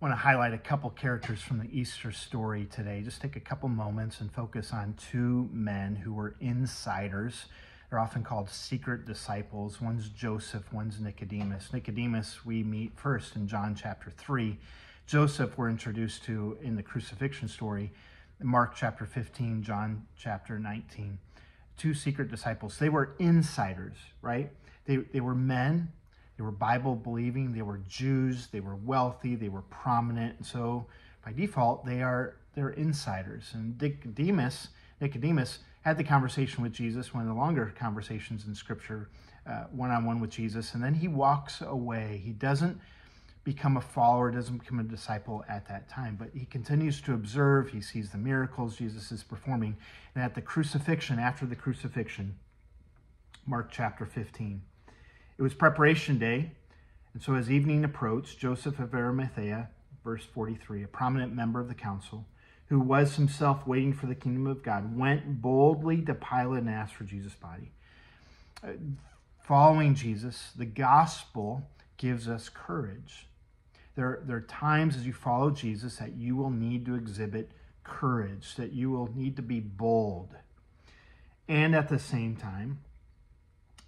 want to highlight a couple characters from the Easter story today. Just take a couple moments and focus on two men who were insiders. They're often called secret disciples. One's Joseph, one's Nicodemus. Nicodemus, we meet first in John chapter 3. Joseph, we're introduced to in the crucifixion story, Mark chapter 15, John chapter 19. Two secret disciples. They were insiders, right? They, they were men they were Bible believing, they were Jews, they were wealthy, they were prominent. And so by default, they are they're insiders. And Nicodemus, Nicodemus had the conversation with Jesus, one of the longer conversations in Scripture, one on one with Jesus, and then he walks away. He doesn't become a follower, doesn't become a disciple at that time, but he continues to observe. He sees the miracles Jesus is performing. And at the crucifixion, after the crucifixion, Mark chapter 15, it was preparation day, and so as evening approached, Joseph of Arimathea, verse 43, a prominent member of the council, who was himself waiting for the kingdom of God, went boldly to Pilate and asked for Jesus' body. Uh, following Jesus, the gospel gives us courage. There, there are times as you follow Jesus that you will need to exhibit courage, that you will need to be bold. And at the same time,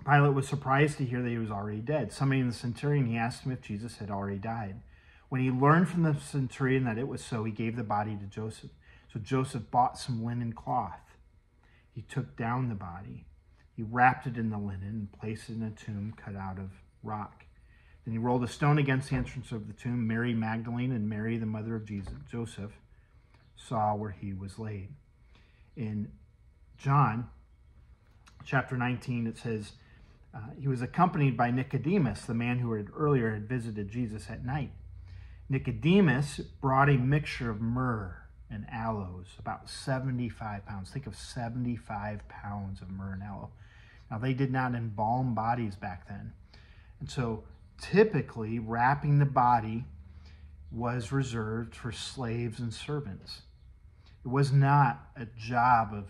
Pilate was surprised to hear that he was already dead. Summoning the centurion, he asked him if Jesus had already died. When he learned from the centurion that it was so, he gave the body to Joseph. So Joseph bought some linen cloth. He took down the body. He wrapped it in the linen and placed it in a tomb cut out of rock. Then he rolled a stone against the entrance of the tomb. Mary Magdalene and Mary, the mother of Jesus, Joseph, saw where he was laid. In John chapter 19, it says, uh, he was accompanied by Nicodemus, the man who had earlier had visited Jesus at night. Nicodemus brought a mixture of myrrh and aloes, about 75 pounds. Think of 75 pounds of myrrh and aloe. Now, they did not embalm bodies back then. And so, typically, wrapping the body was reserved for slaves and servants. It was not a job of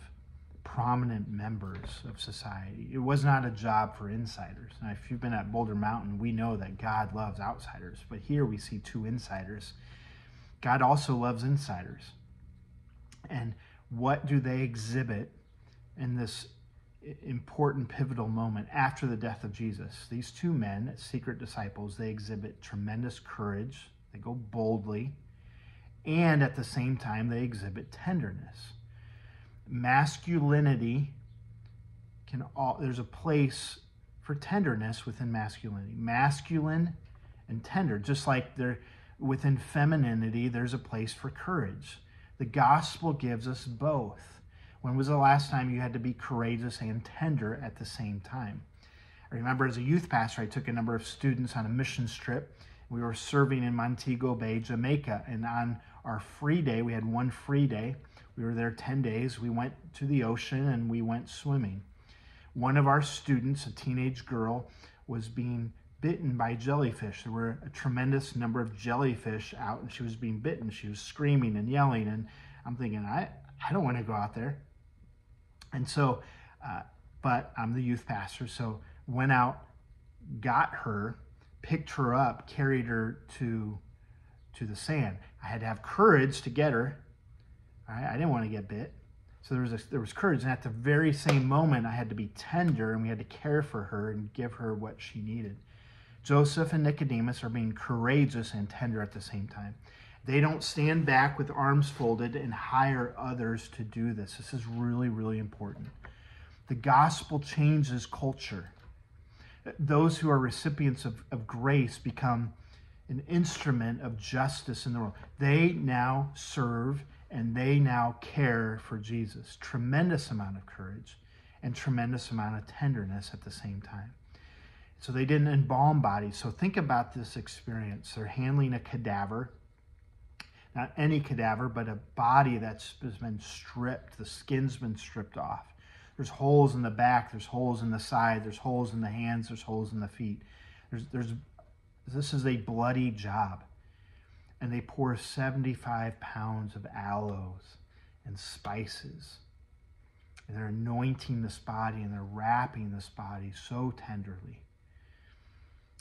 prominent members of society. It was not a job for insiders. Now, if you've been at Boulder Mountain, we know that God loves outsiders, but here we see two insiders. God also loves insiders. And what do they exhibit in this important pivotal moment after the death of Jesus? These two men, secret disciples, they exhibit tremendous courage, they go boldly, and at the same time, they exhibit tenderness masculinity can all there's a place for tenderness within masculinity. Masculine and tender. Just like there within femininity there's a place for courage. The gospel gives us both. When was the last time you had to be courageous and tender at the same time? I remember as a youth pastor i took a number of students on a mission trip we were serving in montego bay jamaica and on our free day we had one free day we were there 10 days. We went to the ocean and we went swimming. One of our students, a teenage girl, was being bitten by jellyfish. There were a tremendous number of jellyfish out and she was being bitten. She was screaming and yelling. And I'm thinking, I, I don't want to go out there. And so, uh, but I'm the youth pastor. So went out, got her, picked her up, carried her to, to the sand. I had to have courage to get her I, didn't want to get bit. So there was a, there was courage, and at the very same moment, I had to be tender, and we had to care for her and give her what she needed. Joseph and Nicodemus are being courageous and tender at the same time. They don't stand back with arms folded and hire others to do this. This is really, really important. The gospel changes culture. Those who are recipients of, of grace become an instrument of justice in the world. They now serve and they now care for Jesus. Tremendous amount of courage and tremendous amount of tenderness at the same time. So they didn't embalm bodies. So think about this experience. They're handling a cadaver, not any cadaver, but a body that's been stripped. The skin's been stripped off. There's holes in the back, there's holes in the side, there's holes in the hands, there's holes in the feet. There's, there's, this is a bloody job and they pour 75 pounds of aloes and spices. And they're anointing this body and they're wrapping this body so tenderly.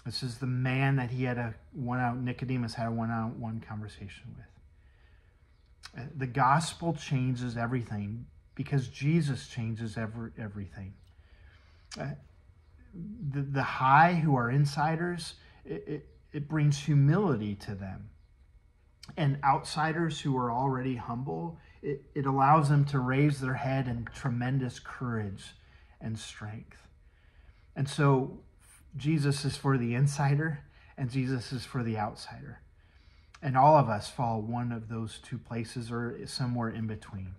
This is the man that he had a one out, Nicodemus had a one on one conversation with. Uh, the gospel changes everything because Jesus changes every, everything. Uh, the, the high who are insiders, it, it, it brings humility to them. And outsiders who are already humble, it, it allows them to raise their head in tremendous courage and strength. And so Jesus is for the insider and Jesus is for the outsider. And all of us fall one of those two places or somewhere in between.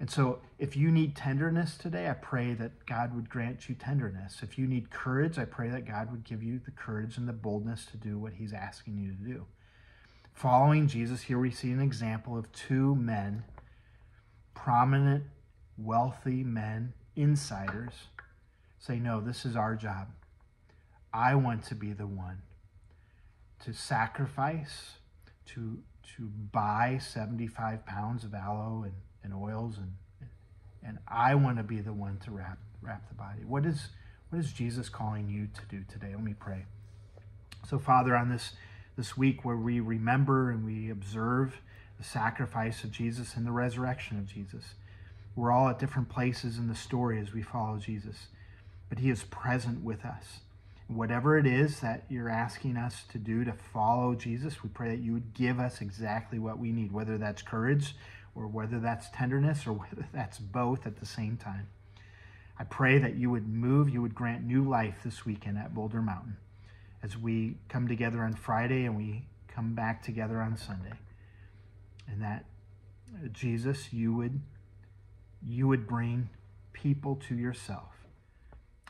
And so, if you need tenderness today, I pray that God would grant you tenderness. If you need courage, I pray that God would give you the courage and the boldness to do what He's asking you to do. Following Jesus, here we see an example of two men, prominent, wealthy men, insiders, say, No, this is our job. I want to be the one to sacrifice, to, to buy 75 pounds of aloe and and oils and and I want to be the one to wrap wrap the body. What is what is Jesus calling you to do today? Let me pray. So Father, on this this week where we remember and we observe the sacrifice of Jesus and the resurrection of Jesus. We're all at different places in the story as we follow Jesus, but he is present with us. Whatever it is that you're asking us to do to follow Jesus, we pray that you would give us exactly what we need, whether that's courage, or whether that's tenderness or whether that's both at the same time. I pray that you would move, you would grant new life this weekend at Boulder Mountain as we come together on Friday and we come back together on Sunday. And that uh, Jesus, you would you would bring people to yourself.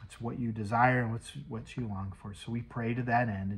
It's what you desire and what's what you long for. So we pray to that end.